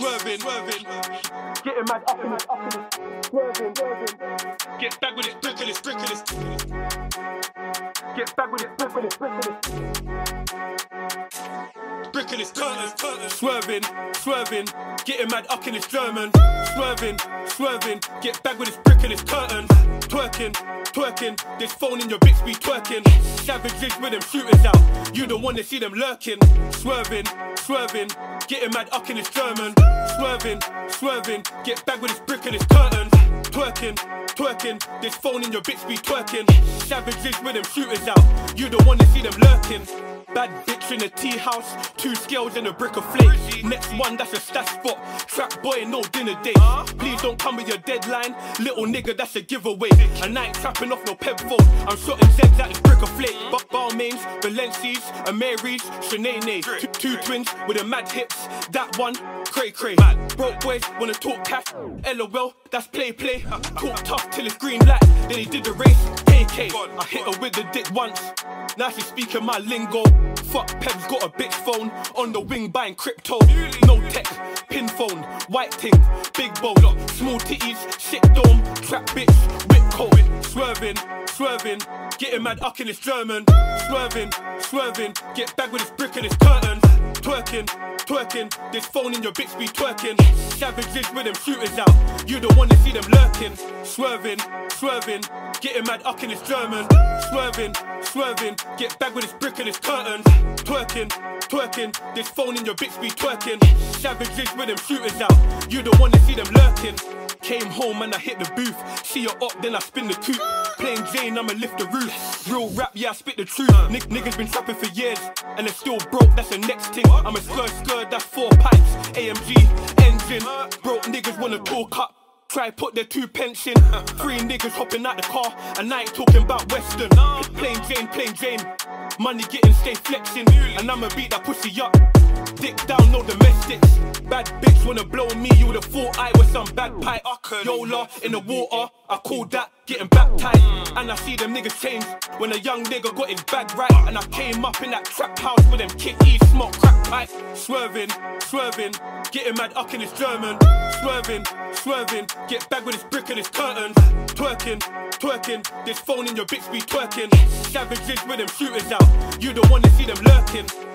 Swerving, swerving. Getting mad up in it, up in it. Swerving, swerving. Get back with it, brick with it, brick with it. Get back with it, brick with it, brick with it. In his curtains. Swerving, swerving. Getting mad up in his German. Swerving, swerving. Get back with his brick in his curtains. Twerking, twerking. This phone in your bitch be twerking. Savages with them shooters out. You don't wanna see them lurking. Swerving, swerving. Getting mad up in his German. Swerving, swerving. Get back with his brick in his curtains. Twerking, twerking. This phone in your bitch be twerking. Savages with them shooters out. You don't wanna see them lurking. Bad bitch in a tea house, two scales and a brick of flakes. Next one, that's a stash spot. Trap boy, no dinner date. Please don't come with your deadline. Little nigga, that's a giveaway. And I ain't trapping off no peb phone. I'm shotting Zeds at this brick of flake. But Balmains, Valencies, Amaries, Shanae. Two, two twins with a mad hips. That one, cray cray. Broke boys wanna talk cash. LOL, that's play play. Talk tough till it's green light. Then he did the race. KK, I hit her with the dick once. Now she's speaking my lingo. Fuck Peb's got a bitch phone. On the wing buying crypto. No tech, pin phone, white ting, big bowl, small titties, shit dome, trap bitch, whip coat, swerving, swerving, getting mad up in his German, swerving, swerving, get back with his brick and his curtain. twerking, twerking, this phone in your bitch be twerking, savages with them shooters out, you don't wanna see them lurking, swerving, swerving, getting mad up in his German, swerving, swerving, get back with his brick and his curtains, twerking, twerking, this phone in your bitch be twerking, savages with them shooters out, you don't wanna see them lurking. Came home and I hit the booth. See her up, then I spin the coupe. Plain Jane, I'ma lift the roof. Real rap, yeah, I spit the truth. Nick, niggas been trapping for years, and they're still broke, that's the next thing. I'm a skirt, skirt, that's four pipes. AMG, engine. Broke niggas wanna talk up. Try put their two pence in. Three niggas hopping out the car, and I ain't talking about Western. Plain Jane, plain Jane. Money getting, stay flexing. And I'ma beat that pussy up. Dick down, no domestics. Bad bitch wanna blow me, you would've thought I was some bad pipe. Yola in the water, I call that getting baptized. And I see them niggas change when a young nigga got his bag right. And I came up in that trap house with them kitties, smoke crack pipe. Swerving, swerving, getting mad up in his German. Swerving, swerving, get back with his brick and his curtains. Twerking, twerking, this phone in your bitch be twerking. Savages with them shooters out, you don't wanna see them lurking.